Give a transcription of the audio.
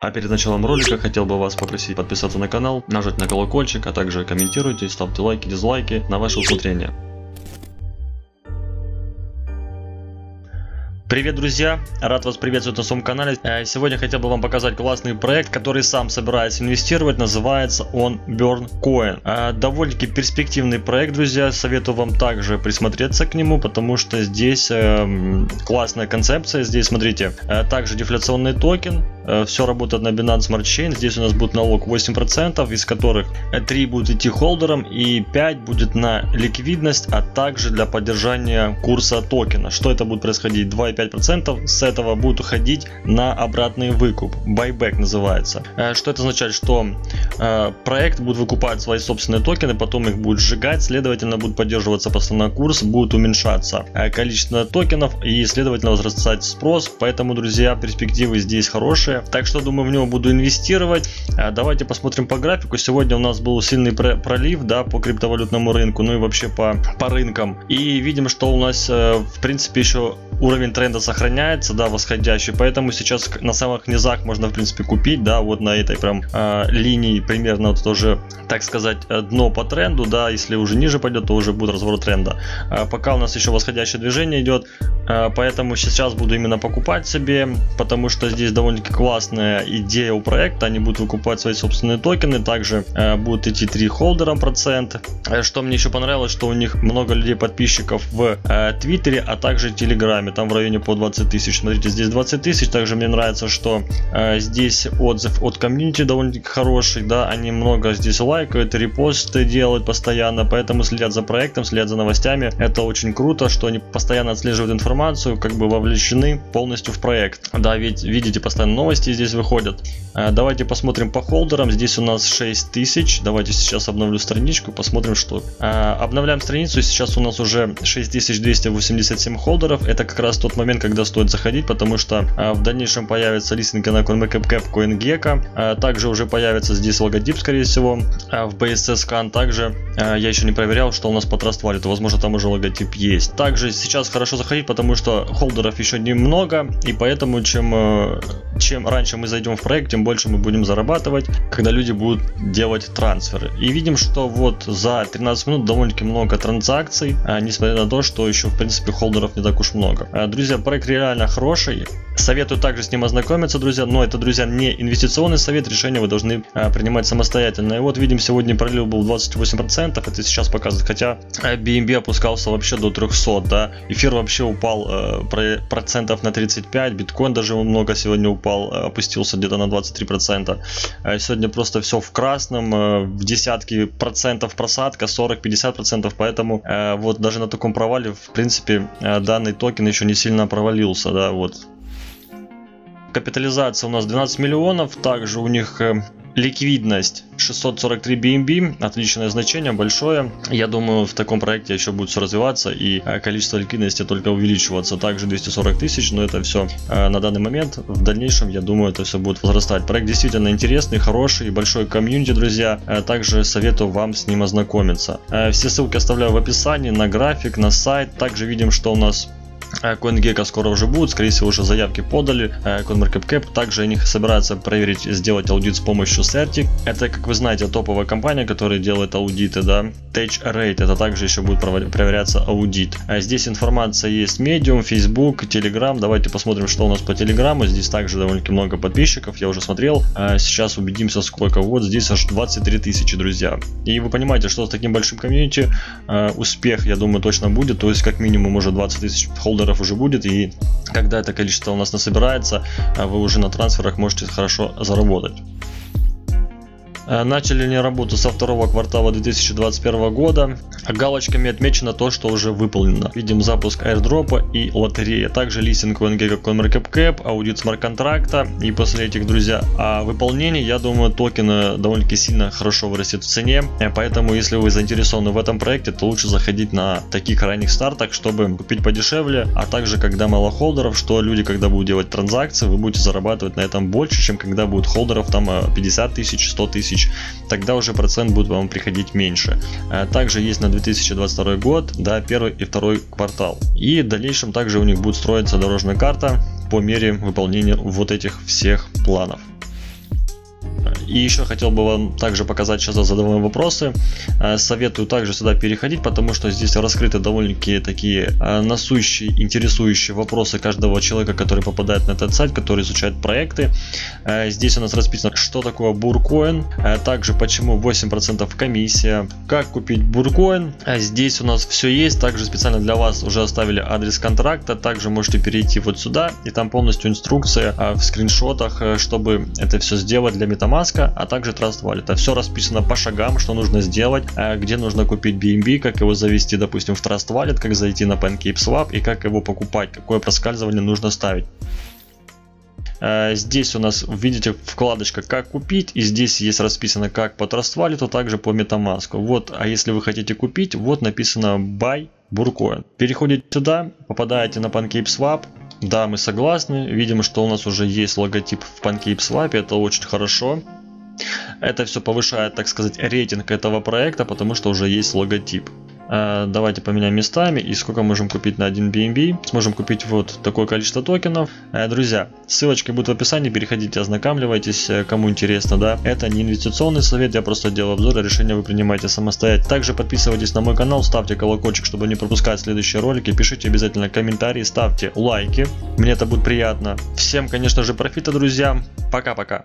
А перед началом ролика хотел бы вас попросить подписаться на канал, нажать на колокольчик, а также комментируйте, ставьте лайки, дизлайки на ваше усмотрение. Привет, друзья! Рад вас приветствовать на своем канале. Э, сегодня хотел бы вам показать классный проект, который сам собирается инвестировать. Называется он Burn Coin. Э, довольно-таки перспективный проект, друзья. Советую вам также присмотреться к нему, потому что здесь э, классная концепция. Здесь, смотрите, также дефляционный токен. Все работает на Binance Smart Chain. Здесь у нас будет налог 8%, из которых 3 будут идти холдерам и 5 будет на ликвидность, а также для поддержания курса токена. Что это будет происходить? 2 5% с этого будут уходить на обратный выкуп. Buyback называется. Э, что это означает? Что э, проект будет выкупать свои собственные токены, потом их будет сжигать, следовательно будет поддерживаться постоянно курс, будет уменьшаться э, количество токенов и следовательно возрастать спрос. Поэтому, друзья, перспективы здесь хорошие. Так что, думаю, в него буду инвестировать. Давайте посмотрим по графику. Сегодня у нас был сильный пролив да, по криптовалютному рынку, ну и вообще по, по рынкам. И видим, что у нас, в принципе, еще уровень тренда сохраняется, да, восходящий, поэтому сейчас на самых низах можно, в принципе, купить, да, вот на этой прям э, линии примерно вот тоже, так сказать, э, дно по тренду, да, если уже ниже пойдет, то уже будет разворот тренда. Э, пока у нас еще восходящее движение идет, э, поэтому сейчас буду именно покупать себе, потому что здесь довольно-таки классная идея у проекта, они будут выкупать свои собственные токены, также э, будут идти 3 холдером процент. Э, что мне еще понравилось, что у них много людей подписчиков в э, Твиттере, а также Телеграме там в районе по 20 тысяч. Смотрите, здесь 20 тысяч. Также мне нравится, что э, здесь отзыв от комьюнити довольно-таки хороший, да, они много здесь лайкают, репосты делают постоянно, поэтому следят за проектом, следят за новостями. Это очень круто, что они постоянно отслеживают информацию, как бы вовлечены полностью в проект. Да, ведь видите, постоянно новости здесь выходят. Э, давайте посмотрим по холдерам. Здесь у нас 6 тысяч. Давайте сейчас обновлю страничку, посмотрим, что. Э, обновляем страницу, сейчас у нас уже 6287 холдеров. Это как раз тот момент, когда стоит заходить, потому что а, в дальнейшем появится листинг на CoinMarketCap, CoinGecko, также уже появится здесь логотип, скорее всего, в Scan, также я еще не проверял, что у нас по Trust Wallet, возможно там уже логотип есть. Также сейчас хорошо заходить, потому что холдеров еще немного, и поэтому чем, э, чем раньше мы зайдем в проект, тем больше мы будем зарабатывать, когда люди будут делать трансферы. И видим, что вот за 13 минут довольно-таки много транзакций, несмотря на то, что еще в принципе холдеров не так уж много. Э, друзья, проект реально хороший. Советую также с ним ознакомиться, друзья. Но это, друзья, не инвестиционный совет. Решение вы должны а, принимать самостоятельно. И вот видим, сегодня пролив был 28%. Это сейчас показывает. Хотя BNB опускался вообще до 300, да. Эфир вообще упал процентов на 35. Биткоин даже много сегодня упал. Опустился где-то на 23%. А сегодня просто все в красном. Э, в десятки процентов просадка. 40-50%. Поэтому э, вот даже на таком провале, в принципе, э, данный токен еще не сильно провалился, да, вот. Капитализация у нас 12 миллионов, также у них э, ликвидность 643 BNB, отличное значение, большое. Я думаю, в таком проекте еще будет все развиваться и э, количество ликвидности только увеличиваться. Также 240 тысяч, но это все э, на данный момент. В дальнейшем, я думаю, это все будет возрастать. Проект действительно интересный, хороший, большой community, друзья. Также советую вам с ним ознакомиться. Все ссылки оставляю в описании на график, на сайт. Также видим, что у нас CoinGecko скоро уже будет, скорее всего уже заявки подали. CoinMarketCap также они собираются проверить, сделать аудит с помощью Certic. Это, как вы знаете, топовая компания, которая делает аудиты, да. Tech Rate, это также еще будет проверяться аудит. А здесь информация есть Medium, Facebook, Telegram. Давайте посмотрим, что у нас по Telegram. Здесь также довольно-таки много подписчиков, я уже смотрел. А сейчас убедимся, сколько. Вот здесь аж 23 тысячи, друзья. И вы понимаете, что с таким большим комьюнити успех, я думаю, точно будет. То есть, как минимум, уже 20 тысяч холдеров долларов уже будет, и когда это количество у нас насобирается, а вы уже на трансферах можете хорошо заработать. Э, начали они работу со второго квартала 2021 года. Галочками отмечено то, что уже выполнено. Видим запуск airdrop а и лотерея. Также листинг on CoinMarketCap, аудит смарт-контракта. И после этих, друзья, о выполнении, я думаю, токен довольно-таки сильно хорошо вырастет в цене. Э, поэтому, если вы заинтересованы в этом проекте, то лучше заходить на таких ранних стартах, чтобы купить подешевле. А также, когда мало холдеров, что люди, когда будут делать транзакции, вы будете зарабатывать на этом больше, чем когда будет холдеров там 50 э, тысяч, 100 тысяч тысяч, тогда уже процент будет вам приходить меньше. А также есть на 2022 год, да, первый и второй квартал. И в дальнейшем также у них будет строиться дорожная карта по мере выполнения вот этих всех планов. И еще хотел бы вам также показать сейчас задаваемые вопросы. Э, советую также сюда переходить, потому что здесь раскрыты довольно-таки такие э, насущие, интересующие вопросы каждого человека, который попадает на этот сайт, который изучает проекты. Э, здесь у нас расписано, что такое буркоин, также почему 8% комиссия, как купить буркоин. Здесь у нас все есть, также специально для вас уже оставили адрес контракта, также можете перейти вот сюда, и там полностью инструкция в скриншотах, чтобы это все сделать для MetaMask риска, а также Trust Wallet. Все расписано по шагам, что нужно сделать, э, где нужно купить BNB, как его завести, допустим, в Trust Wallet, как зайти на PancakeSwap и как его покупать, какое проскальзывание нужно ставить. Э, здесь у нас, видите, вкладочка «Как купить», и здесь есть расписано как по Trust Wallet, а также по MetaMask. Вот, а если вы хотите купить, вот написано «Buy Burcoin». Переходите сюда, попадаете на PancakeSwap, да, мы согласны, видим, что у нас уже есть логотип в PancakeSwap, это очень хорошо. Это все повышает, так сказать, рейтинг этого проекта, потому что уже есть логотип. Э, давайте поменяем местами и сколько можем купить на 1 BNB. Сможем купить вот такое количество токенов. Э, друзья, ссылочки будут в описании, переходите, ознакомливайтесь, э, кому интересно, да. Это не инвестиционный совет, я просто делаю обзор, а решение вы принимаете самостоятельно. Также подписывайтесь на мой канал, ставьте колокольчик, чтобы не пропускать следующие ролики, пишите обязательно комментарии, ставьте лайки, мне это будет приятно. Всем, конечно же, профита, друзья. Пока-пока.